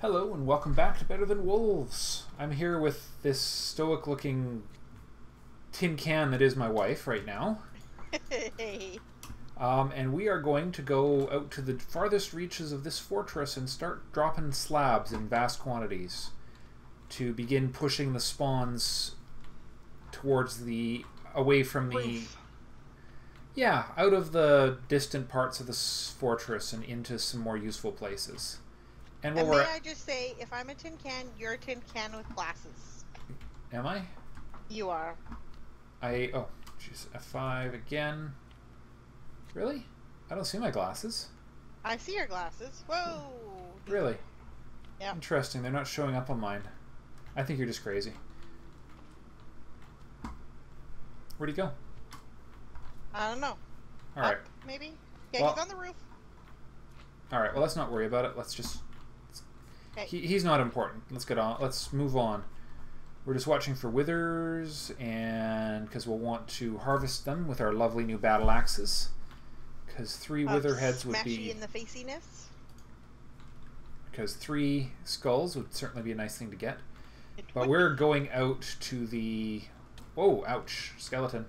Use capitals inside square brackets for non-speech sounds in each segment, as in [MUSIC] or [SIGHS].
Hello and welcome back to Better Than Wolves. I'm here with this stoic looking tin can that is my wife right now. Hey. [LAUGHS] Um, and we are going to go out to the farthest reaches of this fortress and start dropping slabs in vast quantities to begin pushing the spawns towards the away from the Roof. yeah out of the distant parts of this fortress and into some more useful places. And And may I just say, if I'm a tin can, you're a tin can with glasses. am I? You are. I oh jeez F5 again. Really? I don't see my glasses. I see your glasses. Whoa. Really? Yeah. Interesting. They're not showing up on mine. I think you're just crazy. Where'd he go? I don't know. All right. Up, maybe. Yeah, Well- he's on the roof. All right. Well, let's not worry about it. Let's just. Okay. He, he's not important. Let's get on. Let's move on. We're just watching for withers, and because we'll want to harvest them with our lovely new battle axes. Because three wither heads would be. in the faciness. Because three skulls would certainly be a nice thing to get. It But we're going out to the. Oh, ouch! Skeleton.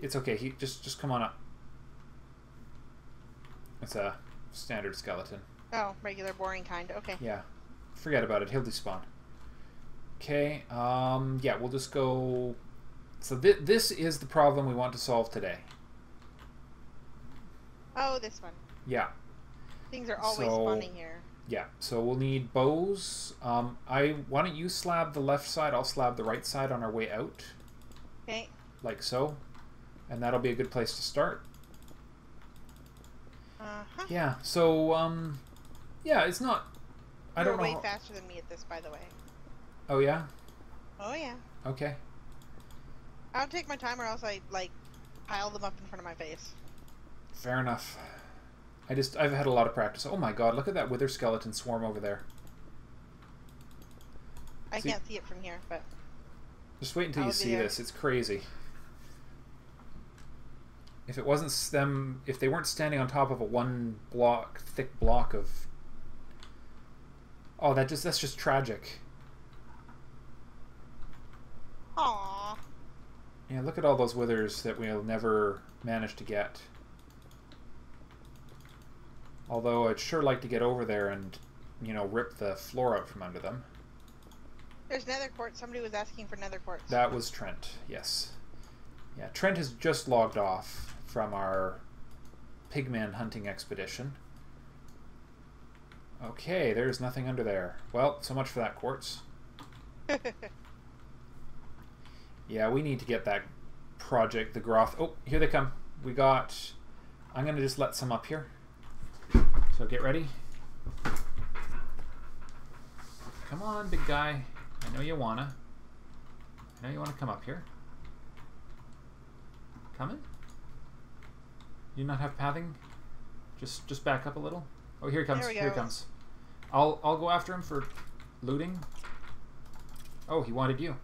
It's okay. He just just come on up. It's a standard skeleton. Oh, regular, boring kind. Okay. Yeah, forget about it. He'll despawn. Okay. Um. Yeah, we'll just go. So th- this is the problem we want to solve today. Oh, this one. Yeah. Things are always So- spawning here. Yeah, so we'll need bows. Um, I why don't you slab the left side? I'll slab the right side on our way out. Okay. like so. And that'll be a good place to start. Uh huh. Yeah, so, um, yeah, it's not. I You're don't know. way faster than me at this, by the way. Oh, yeah? Oh yeah. Okay. I don't take my time, or else I like pile them up in front of my face. Fair enough. I just, I've had a lot of practice. Oh my god, look at that wither skeleton swarm over there. I See- can't see it from here, but Just wait until I'll you see there. this. It's crazy. If it wasn't them, if they weren't standing on top of a one block, thick block of. Oh, that just, that's just tragic. Aww. Yeah, look at all those withers that we'll never manage to get. Although I'd sure like to get over there and, you know, rip the floor out from under them. There's nether quartz. Somebody was asking for nether quartz. That was Trent, yes. Yeah, Trent has just logged off from our pigman hunting expedition. Okay, there's nothing under there. Well, so much for that quartz. [LAUGHS] Yeah, we need to get that project, the Groth. Oh, here they come. We got. I'm gonna just let some up here. So get ready. Come on, big guy. I know you wanna. I know you wanna come up here. Coming? You not have pathing? Just just back up a little. Oh, here he comes. Here he comes. I'll I'll go after him for looting. Oh, he wanted you.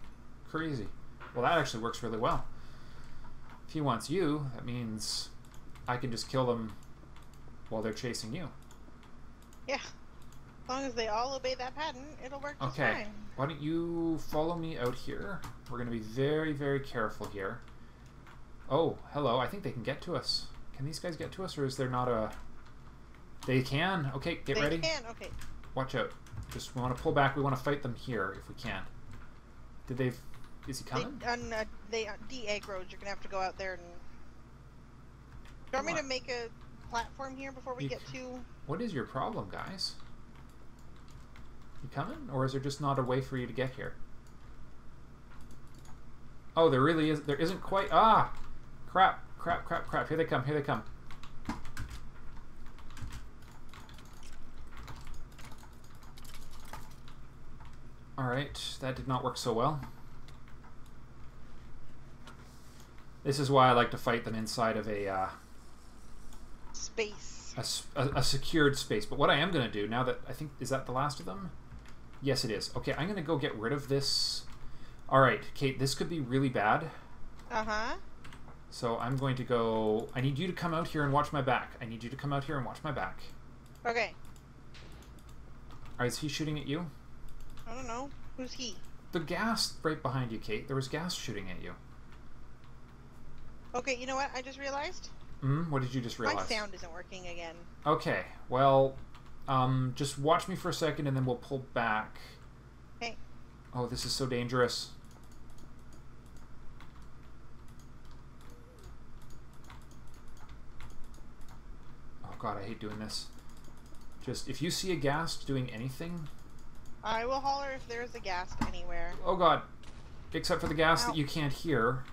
Crazy. Well, that actually works really well. If he wants you, that means I can just kill them while they're chasing you. yeah. As long as they all obey that pattern, it'll work Okay. fine. Why don't you follow me out here? We're going to be very, very careful here. Oh, hello. I think they can get to us. Can these guys get to us, or is there not a... They can. Okay, get they ready. can. Okay. Watch out. Just we want to pull back. We want to fight them here if we can. Did they... Is he They, coming? on uh, they uh, de-egg roads, you're gonna have to go out there and. Do you want me to make a platform here before we You get to? What is your problem, guys? You coming, or is there just not a way for you to get here? Oh, there really is. There isn't quite. Ah, crap, crap, crap, crap. Here they come. Here they come. All right, that did not work so well. This is why I like to fight them inside of a. Uh, Space. a secured space. But what I am going to do now that I think is that the last of them? Yes, it is. Okay, I'm going to go get rid of this. All right, Kate, this could be really bad. Uh huh. So I'm going to go. I need you to come out here and watch my back. I need you to come out here and watch my back. Okay. Alright, is he shooting at you? I don't know. Who's he? The ghast right behind you, Kate. There was ghast shooting at you. Okay, you know what? I just realized Hmm. What did you just realize? my sound isn't working again. Okay. Well, um, just watch me for a second, and then we'll pull back. Okay. Oh, this is so dangerous. Oh god, I hate doing this. Just if you see a ghast doing anything, I will holler if there's a ghast anywhere. oh god, except for the Ow. that you can't hear.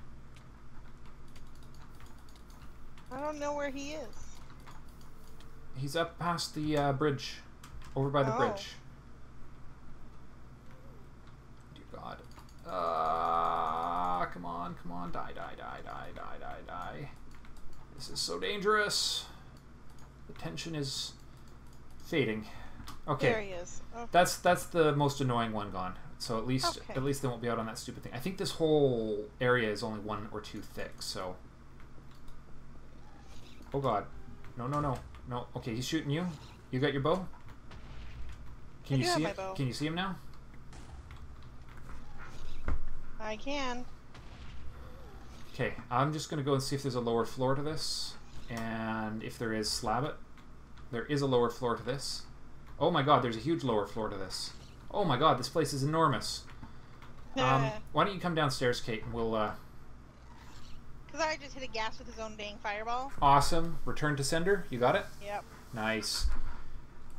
I don't know where he is. He's up past the uh, bridge, over by the Oh. bridge. Dear God. Uh, come on, come on, die, die, die, die, die, die, die. This is so dangerous. The tension is fading. Okay. There he is. Oh, That's that's the most annoying one gone. So at least Okay. at least they won't be out on that stupid thing. I think this whole area is only one or two thick. So. Oh God, no no no no. Okay, he's shooting you. You got your bow. Can I you see it? bow. Can you see him now? I can. Okay, I'm just gonna go and see if there's a lower floor to this, and if there is, slab it. There is a lower floor to this. Oh my God, there's a huge lower floor to this. Oh my God, this place is enormous. Um, why don't you come downstairs, Kate, and we'll uh, Because I just hit a ghast with his own dang fireball. Awesome. Return to sender. You got it? Yep. Nice.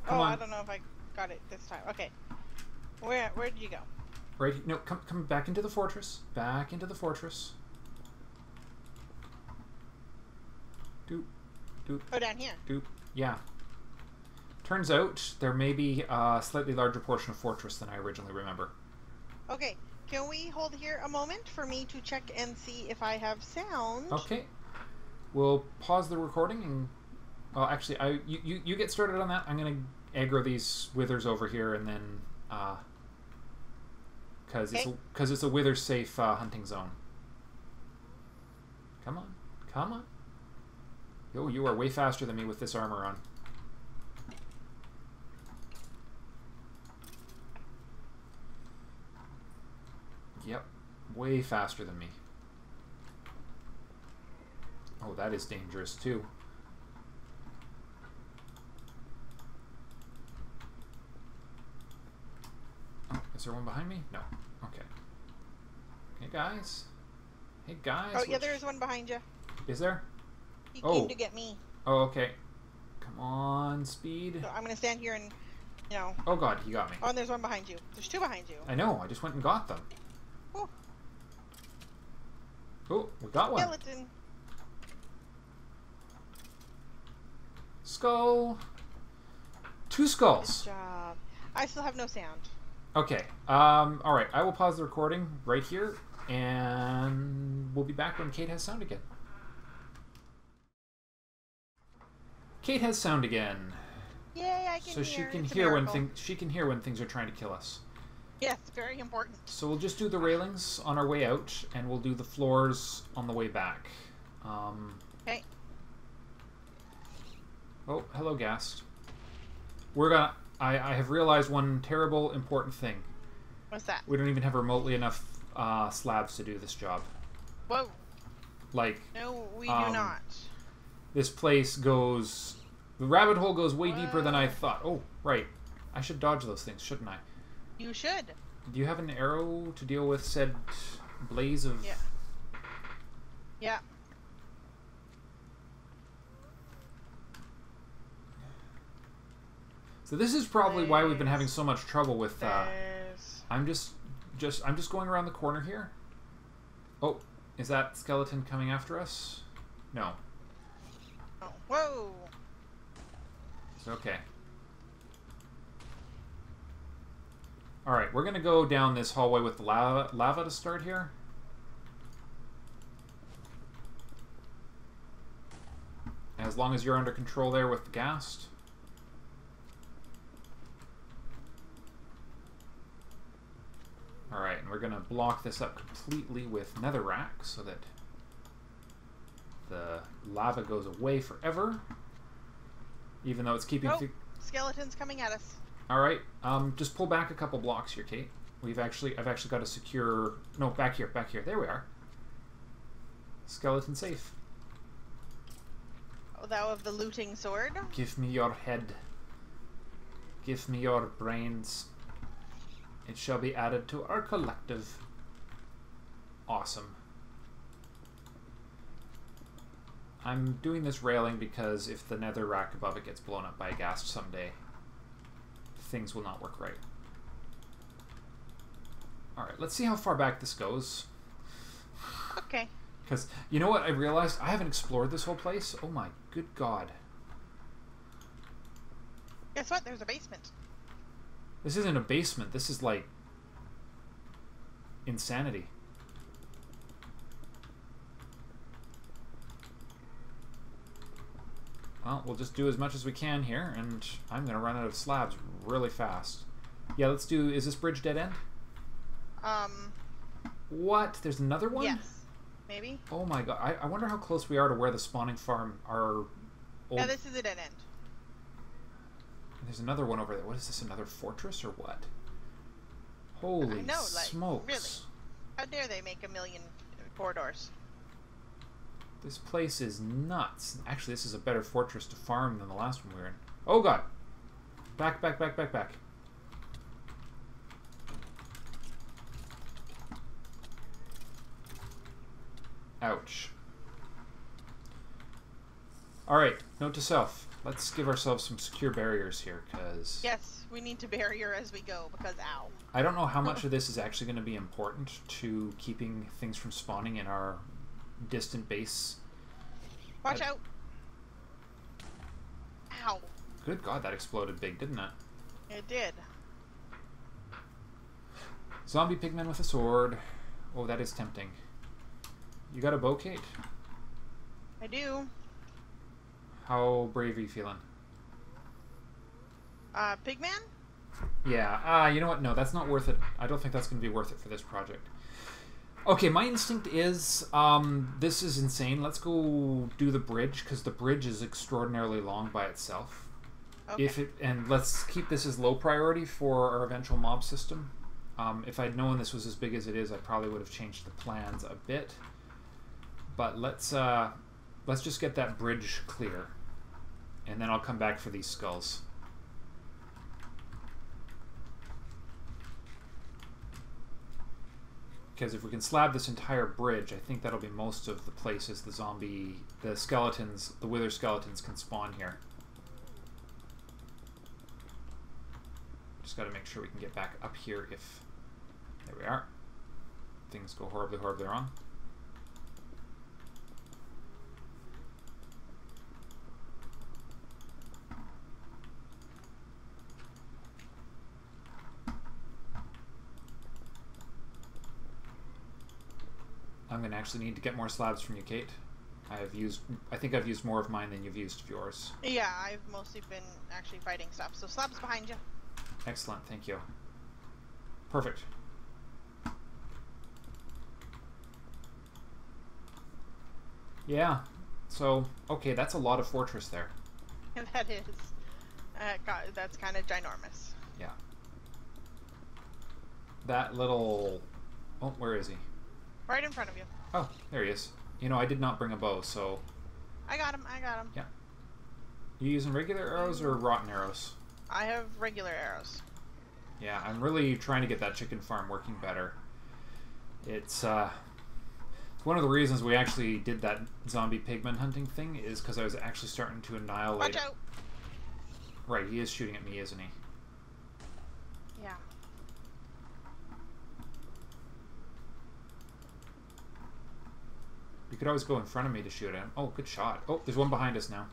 Come oh, on. I don't know if I got it this time. Okay. Where Where did you go? Right. No, come come back into the fortress. Back into the fortress. Doop. Doop. Oh, down here. Doop. Yeah. Turns out there may be a slightly larger portion of fortress than I originally remember. Okay. Can we hold here a moment for me to check and see if I have sound? Okay. We'll pause the recording and well actually I you, you, you get started on that. I'm gonna aggro these withers over here and then uh because it's Okay. because it's a wither safe uh, hunting zone. Come on, come on. Yo, you are way faster than me with this armor on. Yep, way faster than me. Oh, that is dangerous too. Oh, is there one behind me? No. Okay. Hey guys. Hey guys. Oh, yeah, there is one behind you. Is there? He Oh. came to get me. Oh, okay. Come on, speed. So I'm gonna stand here and, you know. Oh god, he got me. Oh, and there's one behind you. There's two behind you. I know. I just went and got them. Oh. Oh, we got one. Skeleton. Skull. Two skulls. Good job. I still have no sound. Okay. Um. All right. I will pause the recording right here, and we'll be back when Kate has sound again. Kate has sound again, Yay, I can so hear. she can It's hear when things she can hear when things are trying to kill us. Yes, very important. So we'll just do the railings on our way out, and we'll do the floors on the way back. Um, Okay. oh, hello, Ghast. We're gonna. I, I have realized one terrible important thing. What's that? We don't even have remotely enough uh, slabs to do this job. Whoa. Like No, we Um, do not. this place goes. The rabbit hole goes way deeper than I thought. Oh, right. I should dodge those things, shouldn't I? You should. Do you have an arrow to deal with said blaze of? Yeah. Yeah. So this is probably why we've been having so much trouble with. Uh. I'm just, just, I'm just going around the corner here. Oh, is that skeleton coming after us? No. Oh, whoa. It's okay. All right, we're gonna go down this hallway with lava, lava to start here. As long as you're under control there with the ghast. Alright, and we're gonna block this up completely with netherrack so that the lava goes away forever. Even though it's keeping Oh. Skeletons coming at us. All right. Um, just pull back a couple blocks here, Kate. We've actually, I've actually got a secure. No, back here, back here. There we are. Skeleton safe. Oh, thou of the looting sword. Give me your head. Give me your brains. It shall be added to our collective. Awesome. I'm doing this railing because if the nether rack above it gets blown up by a ghast someday, things will not work right. Alright, let's see how far back this goes. Okay. Because, you know what I realized? I haven't explored this whole place. Oh my good god. Guess what? There's a basement. This isn't a basement. This is like insanity. Well, we'll just do as much as we can here, and I'm going to run out of slabs really fast. Yeah, let's do... Is this bridge dead end? Um, What? There's another one? yes. Maybe? Oh my god. I, I wonder how close we are to where the spawning farm, are. old... Yeah, this is a dead end. There's another one over there. What is this? Another fortress or what? Holy I know, like, smokes. really. How dare they make a million corridors? This place is nuts. Actually, this is a better fortress to farm than the last one we were in. Oh god! Back, back, back, back, back. Ouch. Alright, note to self. Let's give ourselves some secure barriers here, because... Yes, we need to barrier as we go because ow. I don't know how much of this is actually going to be important to keeping things from spawning in our distant base. Watch Uh, out. Ow. Good God, that exploded big, didn't it? It did. Zombie pigman with a sword. Oh, that is tempting. You got a bow, Kate? I do. How brave are you feeling? Uh, Pigman? Yeah, ah, you know what? No, that's not worth it. I don't think that's going to be worth it for this project. Okay, my instinct is um, this is insane. Let's go do the bridge because the bridge is extraordinarily long by itself. Okay. If it and let's keep this as low priority for our eventual mob system. Um, if I'd known this was as big as it is, I probably would have changed the plans a bit. But let's uh, let's just get that bridge clear, and then I'll come back for these skulls. Because if we can slab this entire bridge, I think that'll be most of the places the zombie, the skeletons, the wither skeletons can spawn here. Just got to make sure we can get back up here if. There we are. Things go horribly, horribly wrong. Actually need to get more slabs from you, Kate. I have used. I think I've used more of mine than you've used of yours. Yeah, I've mostly been actually fighting stuff. So slabs behind you. Excellent, thank you. Perfect. Yeah. So, okay, that's a lot of fortress there. [LAUGHS] that is. Uh, God, that's kind of ginormous. Yeah. That little. Oh, where is he? Right in front of you. Oh, there he is. You know, I did not bring a bow, so. I got him. I got him. Yeah. You using regular arrows or rotten arrows? I have regular arrows. Yeah, I'm really trying to get that chicken farm working better. It's uh, one of the reasons we actually did that zombie pigman hunting thing is because I was actually starting to annihilate. Watch out. Right, he is shooting at me, isn't he? Yeah. You could always go in front of me to shoot at him. Oh, good shot. Oh, there's one behind us now.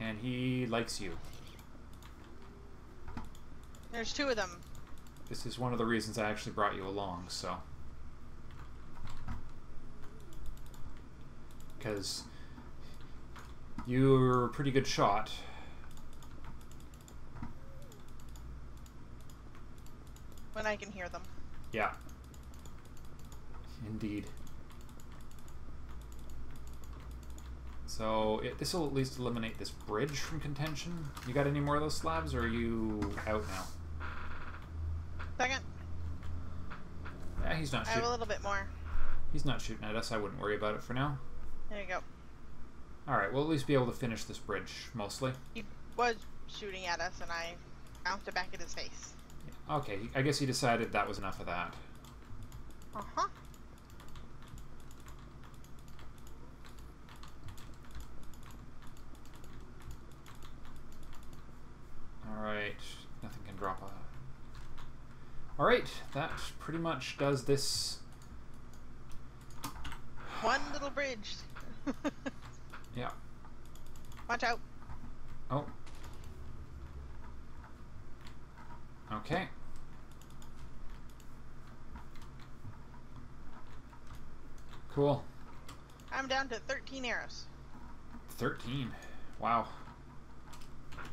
And he likes you. There's two of them. This is one of the reasons I actually brought you along, so. Because you're a pretty good shot. When I can hear them. Yeah. Indeed. So this will at least eliminate this bridge from contention. You got any more of those slabs, or are you out now? Second. Yeah, he's not I have a little bit more. He's not shooting at us. I wouldn't worry about it for now. There you go. All right, we'll at least be able to finish this bridge mostly. He was shooting at us, and I bounced it back in his face. Okay, I guess he decided that was enough of that. Uh huh. All right, nothing can drop on. All right, that pretty much does this. One little bridge. [LAUGHS] Yeah. Watch out. Oh. Okay. Cool. I'm down to 13 arrows. 13. Wow. What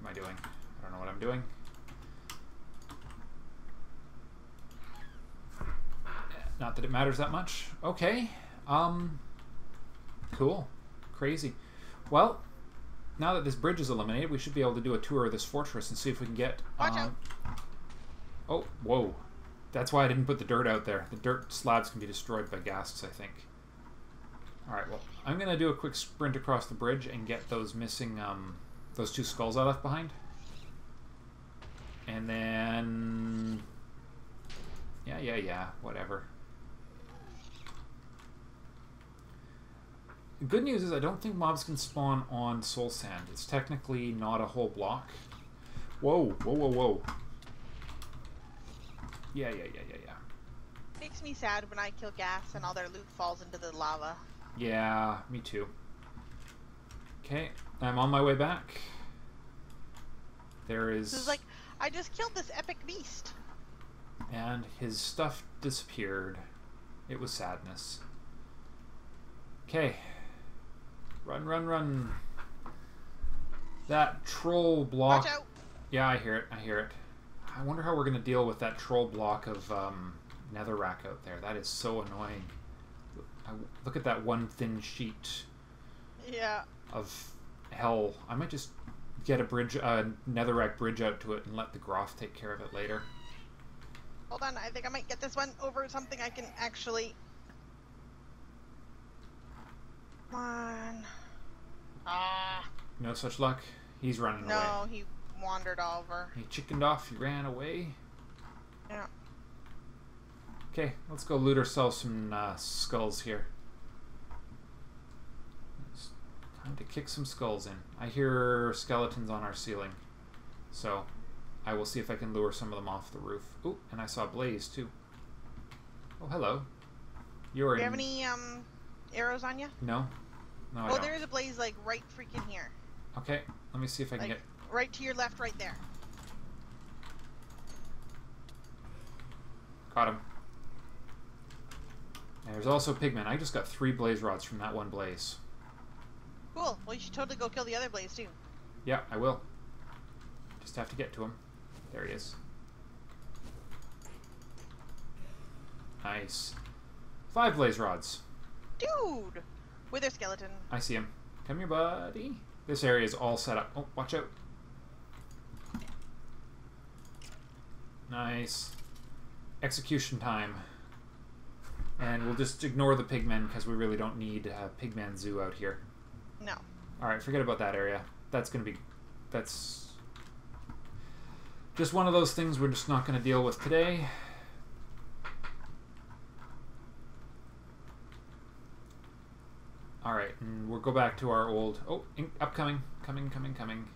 am I doing? I don't know what I'm doing. Not that it matters that much. Okay. Um. Cool. Crazy. Well, now that this bridge is eliminated, we should be able to do a tour of this fortress and see if we can get. Um, Oh, whoa. That's why I didn't put the dirt out there. The dirt slabs can be destroyed by ghasts, I think. Alright, well, I'm going to do a quick sprint across the bridge and get those missing, um, those two skulls I left behind. And then... Yeah, yeah, yeah, whatever. The good news is I don't think mobs can spawn on soul sand. It's technically not a whole block. Whoa, whoa, whoa, whoa. Yeah, yeah, yeah, yeah, yeah. Makes me sad when I kill ghast and all their loot falls into the lava. Yeah, me too. Okay, I'm on my way back. There is, This is like, I just killed this epic beast. and his stuff disappeared. It was sadness. Okay, run, run, run. That troll block. Watch out. Yeah, I hear it. I hear it. I wonder how we're gonna deal with that troll block of um, netherrack out there. That is so annoying. I, look at that one thin sheet. Yeah. of hell. I might just get a bridge, uh, netherrack bridge out to it and let the Groth take care of it later. Hold on, I think I might get this one over something I can actually. Come on. Ah, No such luck. He's running away. no, he wandered over. He chickened off. He ran away. Yeah. Okay, let's go loot ourselves some uh, skulls here. It's time to kick some skulls in. I hear skeletons on our ceiling, so I will see if I can lure some of them off the roof. Ooh, and I saw Blaze too. Oh, hello. You're Do you in. have any um arrows on you? No, no, oh, there is a blaze like right freaking here, Okay, let me see if I can get. right to your left, right there. Got him. And there's also pigmen. I just got three blaze rods from that one blaze. Cool. Well, you should totally go kill the other blaze too. Yeah, I will. Just have to get to him. There he is. Nice. Five blaze rods. Dude, wither skeleton. I see him. Come here, buddy. This area is all set up. Oh, watch out. Nice. Execution time. And we'll just ignore the pigmen because we really don't need a pigman zoo out here. No. Alright, forget about that area. That's gonna be. That's. Just one of those things we're just not gonna deal with today. Alright, and we'll go back to our old. Oh, in, upcoming. Coming, coming, coming.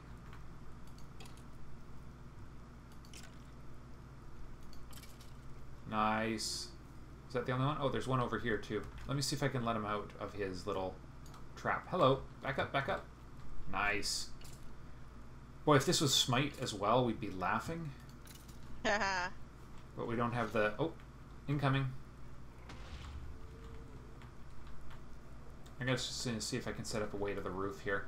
Nice. Is that the only one? Oh, there's one over here too. Let me see if I can let him out of his little trap. Hello. Back up, back up. Nice. Boy, if this was Smite as well, we'd be laughing. [LAUGHS] But we don't have the... Oh, incoming. I guess just gonna see if I can set up a way to the roof here.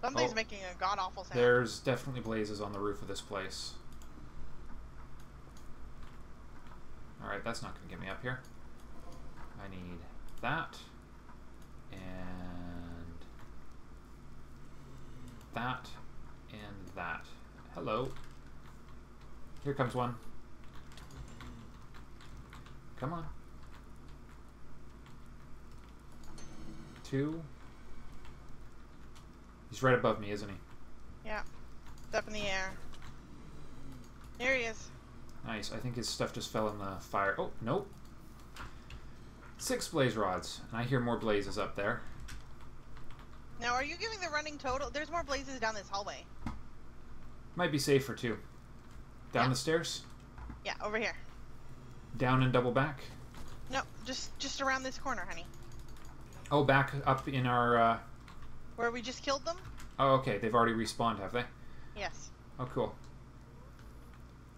Something's Oh. making a god awful sound. There's definitely blazes on the roof of this place. Alright, that's not going to get me up here. I need that. and that and that. Hello. Here comes one. Come on. Two. He's right above me, isn't he? Yeah. It's up in the air. There he is. Nice. I think his stuff just fell in the fire. Oh, nope. Six blaze rods. And I hear more blazes up there. Now, are you giving the running total? There's more blazes down this hallway. Might be safer too. Down Yeah. the stairs? Yeah, over here. Down and double back? No, just just around this corner, honey. Oh, back up in our. Uh... Where we just killed them? Oh, okay. They've already respawned, have they? Yes. Oh, cool.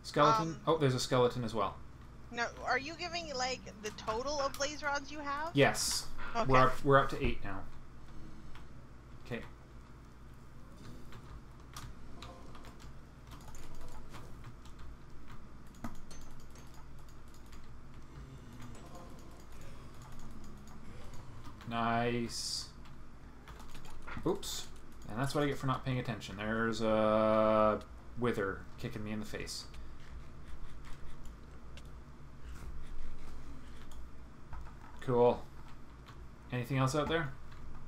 Skeleton. Um, oh, there's a skeleton as well. No, are you giving like the total of blaze rods you have? Yes. Okay. We're up, we're up to eight now. Okay. Nice. Oops. And that's what I get for not paying attention. There's a wither kicking me in the face. Cool. Anything else out there?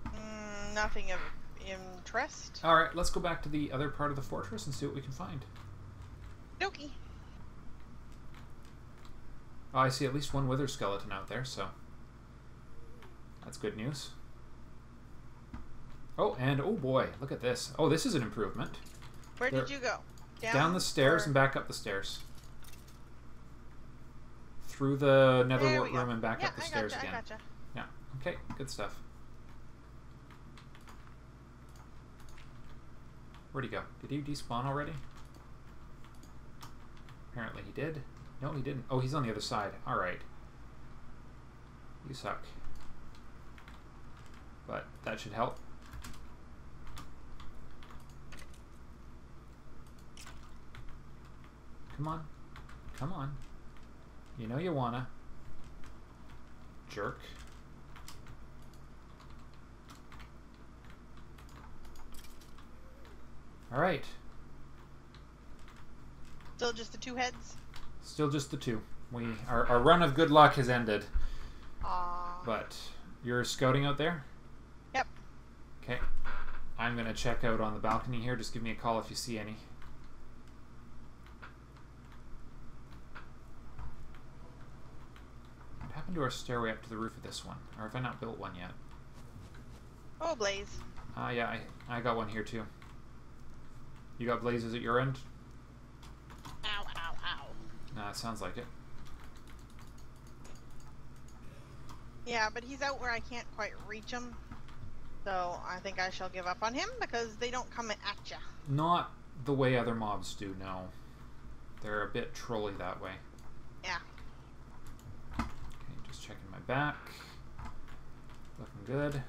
Mm, nothing of interest. All right, let's go back to the other part of the fortress and see what we can find. Doki. Oh, I see at least one wither skeleton out there, so that's good news. Oh, and oh boy, look at this. Oh, this is an improvement. Where There- did you go? Down, the stairs or- and back up the stairs. Through the nether we go. room and back yeah, up the I stairs gotcha, again. I gotcha. Yeah. Okay, good stuff. Where'd he go? Did he despawn already? Apparently he did. No, he didn't. Oh, he's on the other side. Alright. You suck. But that should help. Come on. Come on. You know you wanna. Jerk. Alright. Still just the two heads? Still just the two. We our, our run of good luck has ended. Aww. But you're scouting out there? Okay. I'm gonna check out on the balcony here. Just give me a call if you see any. What happened to our stairway up to the roof of this one? Or have I not built one yet? Oh, Blaze. Ah, yeah, I, I got one here too. You got blazes at your end? Ow, ow, ow. Nah, it sounds like it. Yeah, but he's out where I can't quite reach him. So I think I shall give up on him because they don't come at ya. Not the way other mobs do, no. They're a bit trolly that way. Yeah. Okay, just checking my back. Looking good.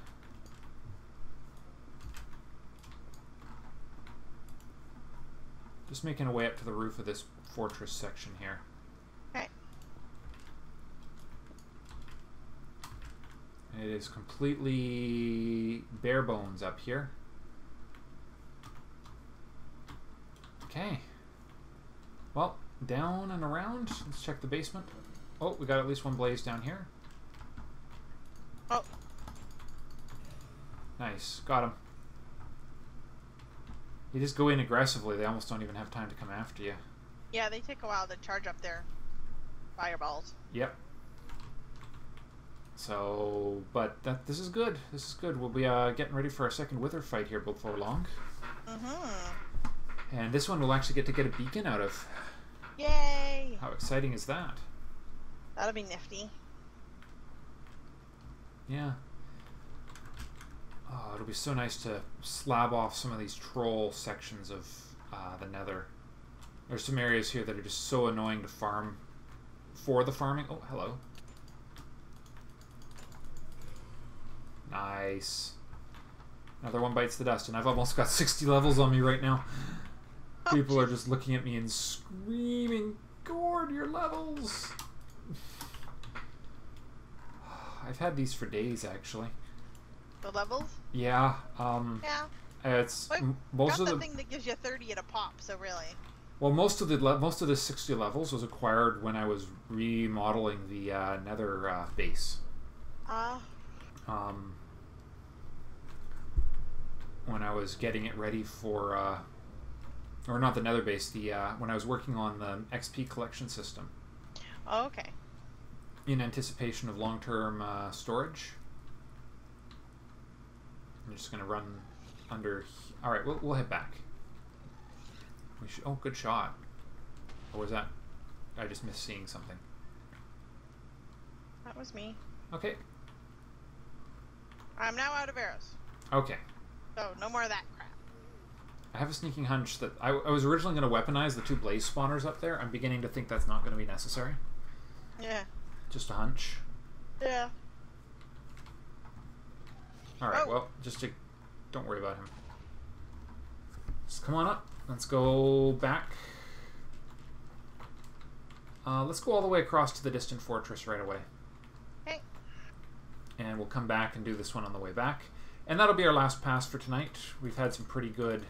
Just making a way up to the roof of this fortress section here. Okay. It is completely bare bones up here. Okay. Well, down and around. Let's check the basement. Oh, we got at least one blaze down here. Oh, Nice. Got him. You just go in aggressively. They almost don't even have time to come after you. yeah, they take a while to charge up their fireballs. Yep. So, but that this is good. This is good. We'll be uh, getting ready for our second wither fight here before long. Mm-hmm. And this one we'll actually get to get a beacon out of. Yay! How exciting is that? That'll be nifty. Yeah. Oh, it'll be so nice to slab off some of these troll sections of uh, the nether. There's some areas here that are just so annoying to farm for the farming. Oh, hello. Nice. Another one bites the dust, and I've almost got [LAUGHS] 60 levels on me right now. People are just looking at me and screaming, Gord, your levels! [SIGHS] I've had these for days, actually. The levels? Yeah. Um, Yeah. it's m- most of the thing that gives you 30 at a pop, so really. well, most of the le- most of the sixty levels was acquired when I was remodeling the uh, Nether uh, base. Ah. Um, when I was getting it ready for, uh, or not the Nether base, the uh, when I was working on the XP collection system oh, okay. in anticipation of long-term uh, storage. I'm just gonna run under. All right, we'll we'll head back. We should. Oh, good shot. Or was that? I just missed seeing something. That was me. Okay. I'm now out of arrows. Okay. So no more of that crap. I have a sneaking hunch that I, I was originally going to weaponize the two blaze spawners up there. I'm beginning to think that's not going to be necessary. Yeah. Just a hunch. Yeah. All right. Oh. Well, just to, don't worry about him. Just come on up. Let's go back. Uh, let's go all the way across to the distant fortress right away. Okay. And we'll come back and do this one on the way back. And that'll be our last pass for tonight. We've had some pretty good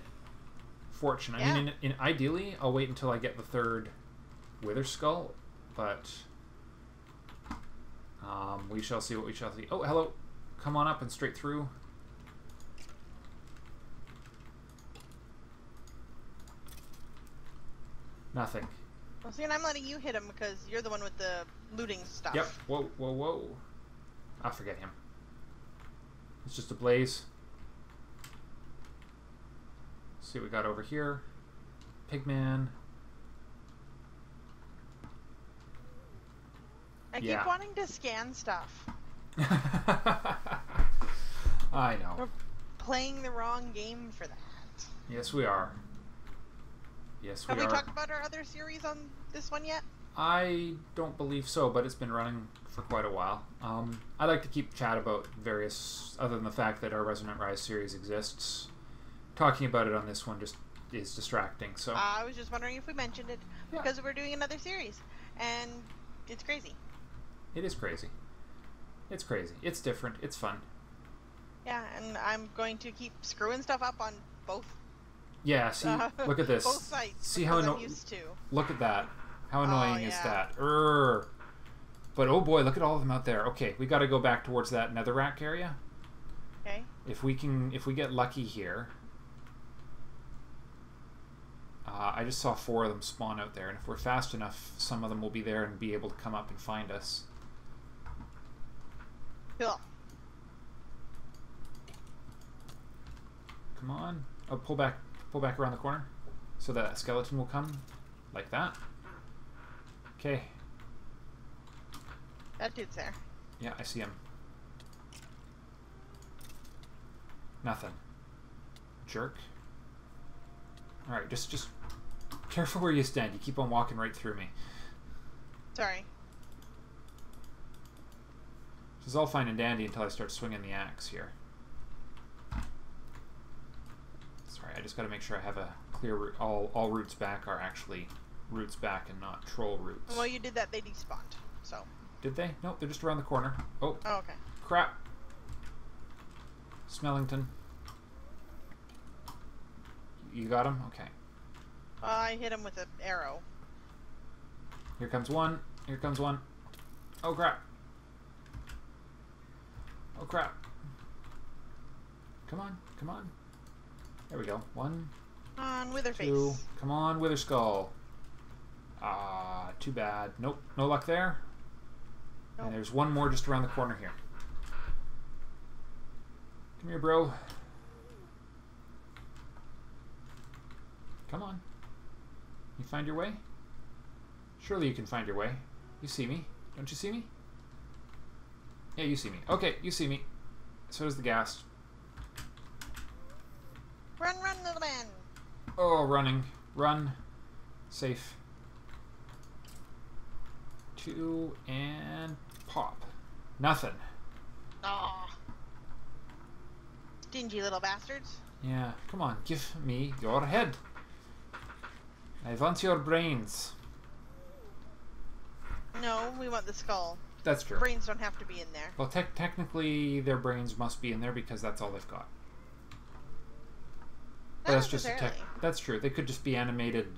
fortune. Yeah. I mean, in, in, ideally, I'll wait until I get the third Wither Skull, but um, we shall see what we shall see. Oh, hello. Come on up and straight through. Nothing. Well, see, and I'm letting you hit him because you're the one with the looting stuff. Yep. Whoa, whoa, whoa. I'll forget him. It's just a blaze. see what we got over here. Pigman. I keep wanting to scan stuff. [LAUGHS] I know. We're playing the wrong game for that. Yes, we are. Yes, we are. Have we talked about our other series on this one yet? I don't believe so, but it's been running for quite a while. Um, I like to keep chat about various, other than the fact that our Resonant Rise series exists. Talking about it on this one just is distracting. So Uh, I was just wondering if we mentioned it Yeah. because we're doing another series, and it's crazy. it is crazy. It's crazy. It's different. It's fun. Yeah, and I'm going to keep screwing stuff up on both. Yeah. See, uh, look at this. [LAUGHS] Both sites. See how anno- used to. Look at that. How annoying is yeah. that? Urgh. But oh boy, look at all of them out there. Okay, we got to go back towards that netherrack area. Okay. If we can, if we get lucky here. Uh, I just saw four of them spawn out there, and if we're fast enough, some of them will be there and be able to come up and find us. Cool. Come on. Oh, pull back, pull back around the corner, so that skeleton will come, like that. Okay. That dude's there. Yeah, I see him. Nothing. Jerk. Alright, just just careful where you stand. You keep on walking right through me. Sorry. This is all fine and dandy until I start swinging the axe here. Sorry, I just got to make sure I have a clear route. All, all routes back are actually routes back and not troll roots. Well, you did that. They despawned. So. Did they? Nope, they're just around the corner. Oh, Oh, okay. crap. Smellington. You got him? Okay. Uh, I hit him with an arrow. Here comes one. Here comes one. Oh crap. Oh crap. Come on, come on. There we go. One, Come On Witherface. two. Come on, Wither Ah, too bad. Nope, no luck there. Nope. And there's one more just around the corner here. Come here, bro. Come on. You find your way? Surely you can find your way. You see me. Don't you see me? Yeah, you see me. Okay, you see me. So does the ghast. Run, run, little man. Oh, running. Run. Safe. Two and pop. Nothing. Aw. Stingy little bastards. Yeah, come on, give me your head. I want your brains. No, we want the skull. That's true. Brains don't have to be in there. Well, tec technically, their brains must be in there because that's all they've got. But that's just a tech. That's true. They could just be animated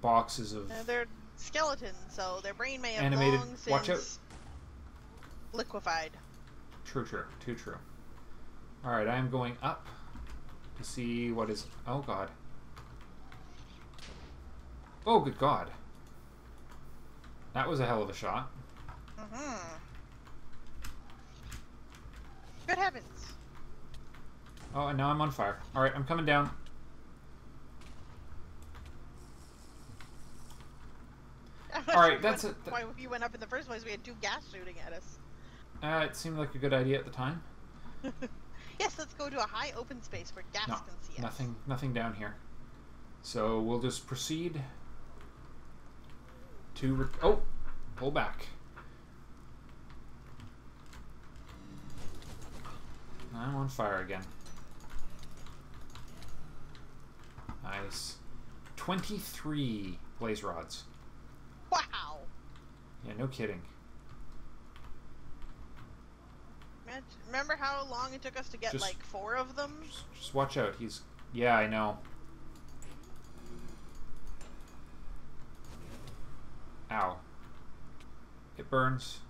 boxes of. Uh, they're skeletons, so their brain may have Animated- long since watch out. liquefied. True, true, too true. All right, I am going up to see what is. Oh God. Oh, good God. That was a hell of a shot. hmm Good heavens. Oh, and now I'm on fire. All right, I'm coming down. I'm not All right, [LAUGHS] that's it. Why we went up in the first place? We had two ghasts shooting at us. Uh, it seemed like a good idea at the time. [LAUGHS] yes, let's go to a high open space where ghasts No, can see us. Nothing, nothing down here. So we'll just proceed to. Re- oh, pull back. I'm on fire again. Nice. 23 blaze rods. Wow. Yeah, no kidding. Remember how long it took us to get Just- like four of them? Just, just watch out. He's. Yeah, I know. Ow. It burns.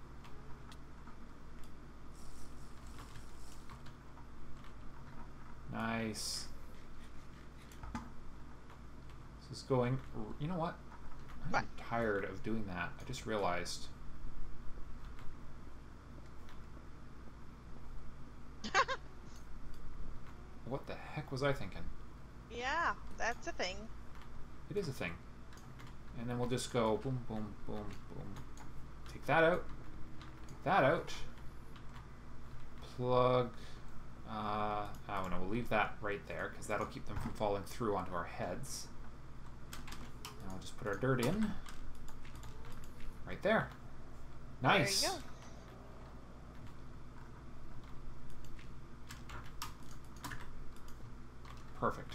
Nice. This is going. You know what? I'm tired of doing that. I just realized. [LAUGHS] What the heck was I thinking? yeah, that's a thing. It is a thing. And then we'll just go boom, boom, boom, boom. Take that out. Take that out. Plug. Uh, oh no, we'll leave that right there because that'll keep them from falling through onto our heads. I'll just put our dirt in. Right there. Nice. There you go. Perfect.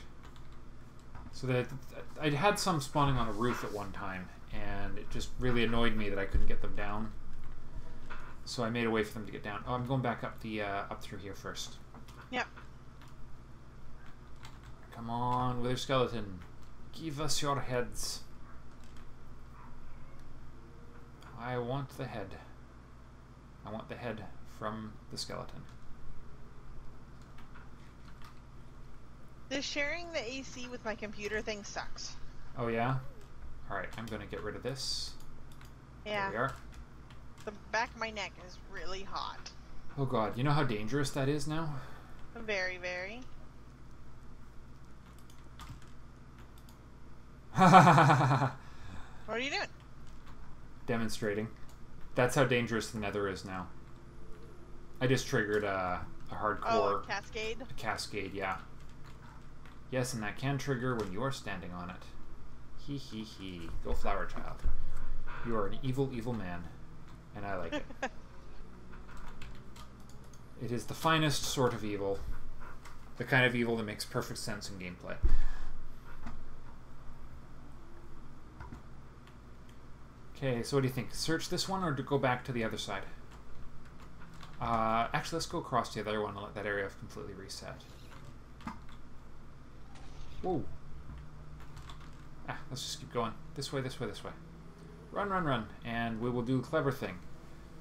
So that I had some spawning on a roof at one time, and it just really annoyed me that I couldn't get them down. So I made a way for them to get down. Oh, I'm going back up the uh, up through here first. Yep. Come on, Wither Skeleton, give us your heads. I want the head. I want the head from the skeleton. The sharing the AC with my computer thing sucks. Oh yeah. All right, I'm gonna get rid of this. There Yeah, we are. the back of my neck is really hot. Oh god, you know how dangerous that is now? Very, very. What are you doing? Demonstrating. That's how dangerous the nether is now. I just triggered a, a hardcore Oh, a Cascade. a cascade, yeah. Yes, and that can trigger when you are standing on it. He he he. Go Flowerchild. You are an evil, evil man. And I like it. [LAUGHS] It is the finest sort of evil. The kind of evil that makes perfect sense in gameplay. Okay, so what do you think? Search this one or to go back to the other side? Uh, actually, let's go across to the other one and let that area completely reset. Whoa. Ah, let's just keep going. This way, this way, this way. Run, run, run. And we will do a clever thing.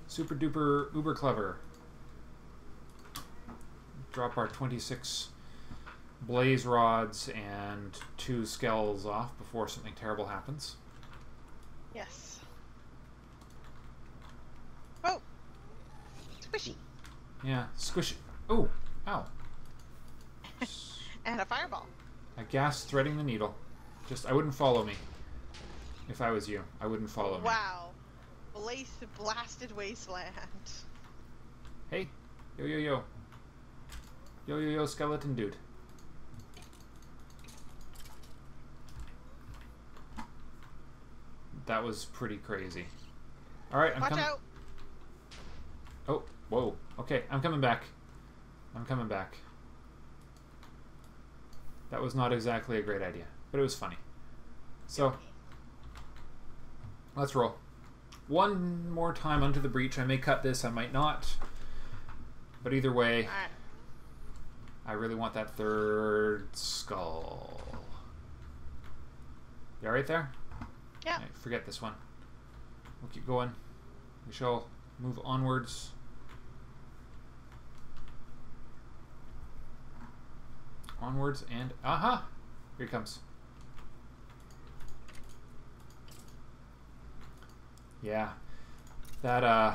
Super duper uber clever. Drop our 26 blaze rods and two skulls off before something terrible happens. Yes. Oh! Squishy. Yeah, squishy. Oh, ow. [LAUGHS] And a fireball. A ghast threading the needle. Just, I wouldn't follow me. If I was you, I wouldn't follow me. Wow. Blasted wasteland. Hey, yo yo yo. Yo yo yo skeleton dude. That was pretty crazy. Alright, I'm Watch coming. out! Oh, whoa. Okay, I'm coming back. I'm coming back. That was not exactly a great idea, but it was funny. So, let's roll. one more time onto the breach. I may cut this, I might not. But either way. I really want that third skull. You alright there? Yeah. Alright, forget this one. We'll keep going. We shall move onwards. Onwards and aha! Here he comes. Yeah. That uh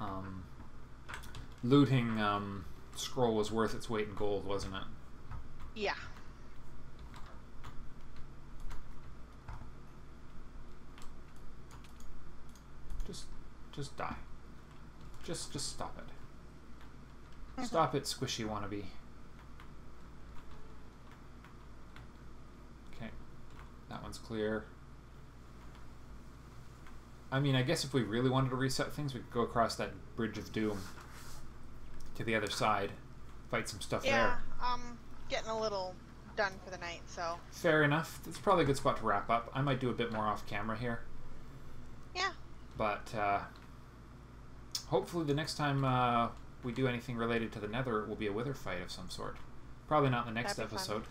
um looting um scroll was worth its weight in gold, wasn't it? Yeah. Just just die. Just just stop it. Stop it, squishy wannabe. Okay. That one's clear. I mean, I guess if we really wanted to reset things, we could go across that Bridge of Doom to the other side, fight some stuff Yeah. there. Um, getting a little done for the night, so Fair enough. It's probably a good spot to wrap up. I might do a bit more off camera here. yeah. But uh, hopefully, the next time uh, we do anything related to the Nether, it will be a Wither fight of some sort. Probably not in the next That'd fun.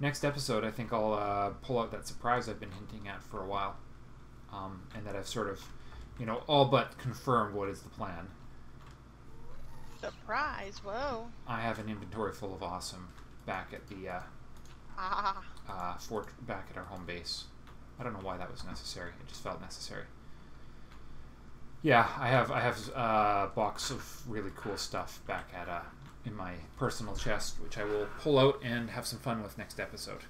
Next episode, I think I'll uh, pull out that surprise I've been hinting at for a while, um, and that I've sort of, you know, all but confirmed what is the plan. Surprise! Whoa. I have an inventory full of awesome back at the uh, Ah. uh, fort back at our home base. I don't know why that was necessary. It just felt necessary. Yeah, I have I have a box of really cool stuff back at uh, in my personal chest, which I will pull out and have some fun with next episode.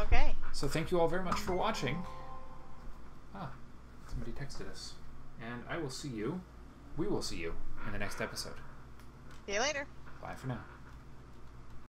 Okay. So thank you all very much for watching. Ah, somebody texted us, and I will see you. We will see you in the next episode. See you later. Bye for now.